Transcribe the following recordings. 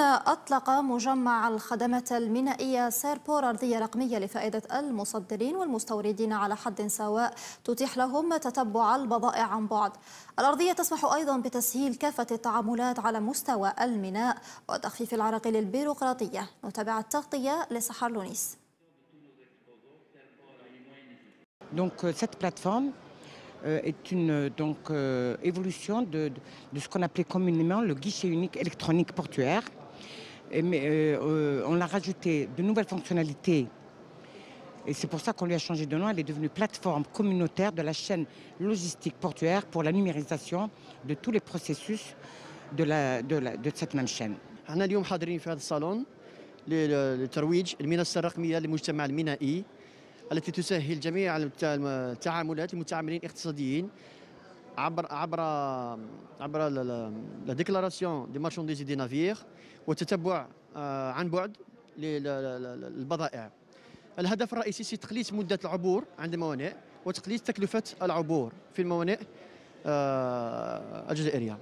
أطلق مجمع الخدمات المينائية سيربور أرضية رقمية لفائدة المصدرين والمستوردين على حد سواء تتيح لهم تتبع البضائع عن بعد. الأرضية تسمح أيضا بتسهيل كافة التعاملات على مستوى الميناء وتخفيف العراقيل البيروقراطية نتابع التغطية لسحر لونيس. Euh, cette plateforme est une donc, euh, évolution de, de, de ce qu'on appelait communément le guichet unique électronique portuaire. Et, mais euh, on a rajouté de nouvelles fonctionnalités et c'est pour ça qu'on lui a changé de nom. Elle est devenue plateforme communautaire de la chaîne logistique portuaire pour la numérisation de tous les processus de, la, de, la, de cette même chaîne. احنا اليوم حاضرين في هذا الصالون لترويج المنصه الرقميه للمجتمع المينائي التي تسهل جميع التعاملات للمتعاملين الاقتصاديين عبر عبر عبر la déclaration des marchandises des navires وتتبع عن بعد للبضائع الهدف الرئيسي هو تقليص مدة العبور عند الموانئ وتقليص تكلفة العبور في الموانئ الجزائرية.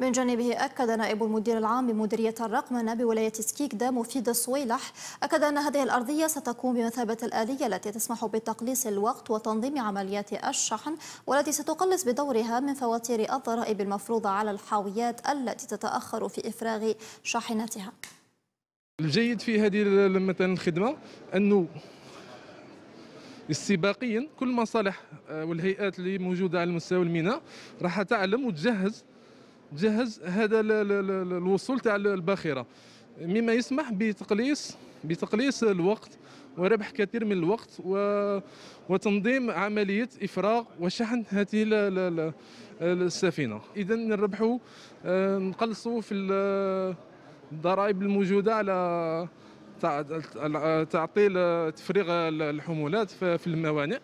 من جانبه أكد نائب المدير العام بمديرية الرقمنة بولاية سكيكدة مفيد الصويلح أكد أن هذه الأرضية ستكون بمثابة الآلية التي تسمح بتقليص الوقت وتنظيم عمليات الشحن والتي ستقلص بدورها من فواتير الضرائب المفروضة على الحاويات التي تتأخر في إفراغ شاحناتها. الجيد في هذه مثلا الخدمة أنه استباقيا كل المصالح والهيئات اللي موجودة على مستوى الميناء راح تعلم وتجهز جهز هذا الوصول تاع الباخرة. مما يسمح بتقليص بتقليص الوقت وربح كثير من الوقت وتنظيم عملية إفراغ وشحن هذه السفينة. إذا نربحوا آه، نقلصوا في الضرائب الموجودة على تعطيل تفريغ الحمولات في الموانئ.